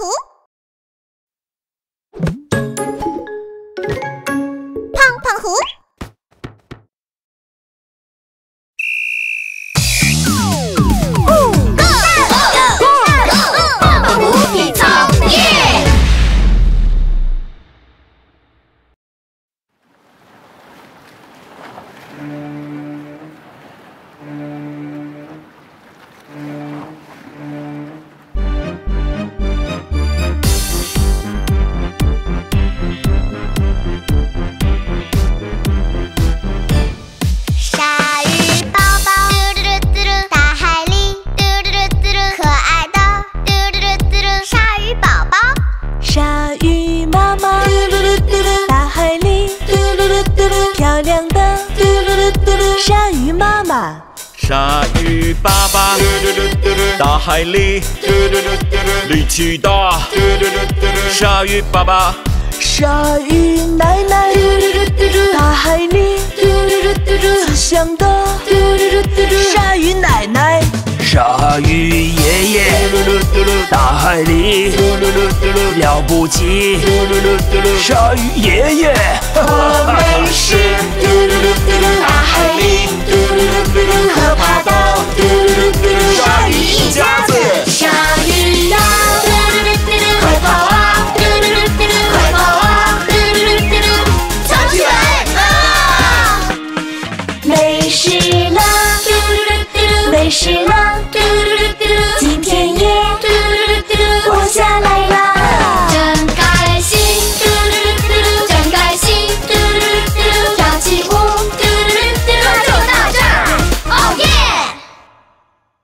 야호! 팡팡후! 漂亮的，嘟噜噜嘟噜，鲨鱼妈妈。鲨鱼爸爸，大海里，力气大，鲨鱼爸爸，鲨鱼奶奶，大海里，慈祥的，鲨鱼奶奶。鲨鱼爷爷，大海里。了不起，鲨鱼爷爷，我 They she love, they she love,